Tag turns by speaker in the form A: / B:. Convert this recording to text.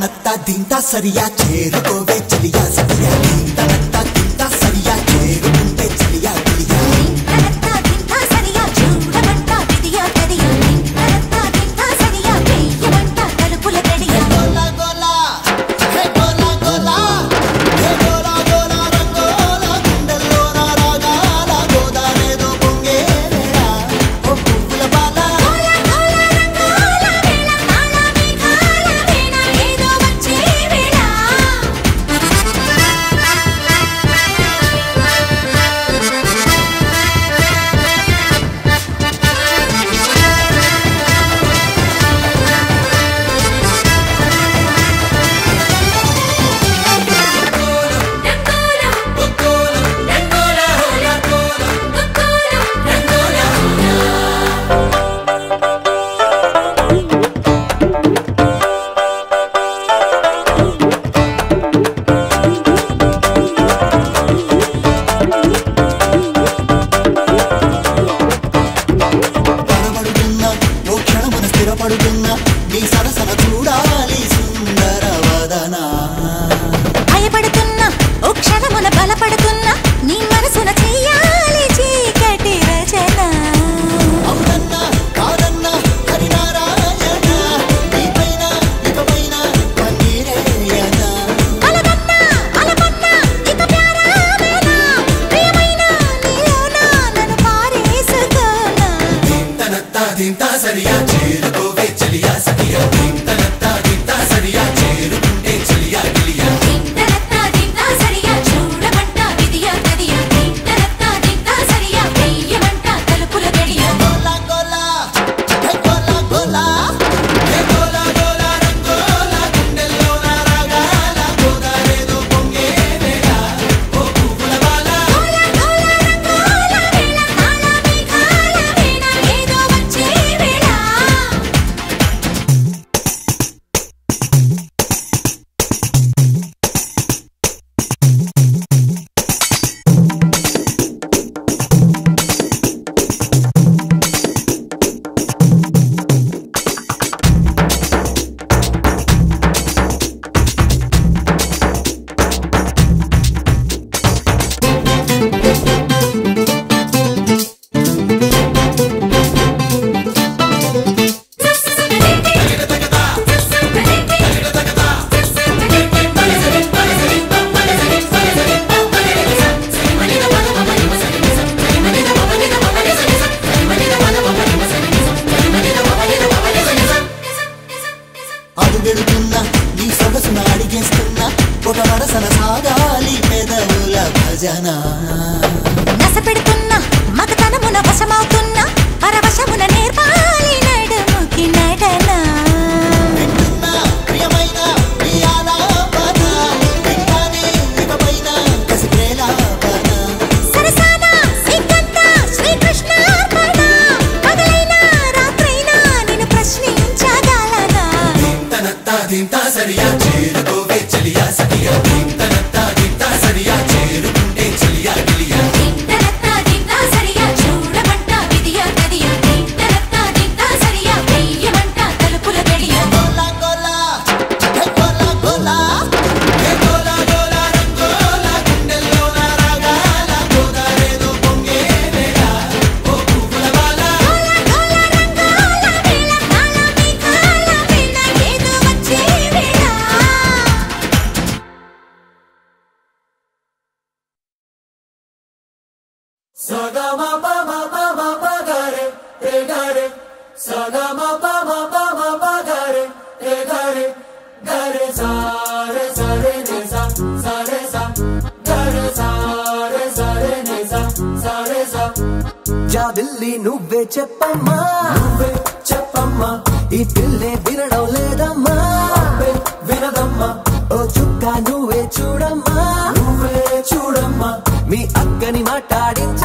A: తనత్తా దింతా సరియా చేరుకోవే చెలియా సరియా దీంత
B: सरिया झील गोवे
A: चलिया सकिया कीमता పరిగెడుతున్నా నీ సొగసున అడిగేస్తున్నా ఒక వరసన సాగాలి పెదవుల భజనా see the
C: జా నువ్వే చెప్పమ్మా నువ్వే చెప్పమ్మా. ఈ పిల్లే వినడం లేదమ్మా వినదమ్మా. ఓ చుక్క నువ్వే చూడమ్మా నువ్వే చూడమ్మా. మీ అక్కని మాట్లాడించ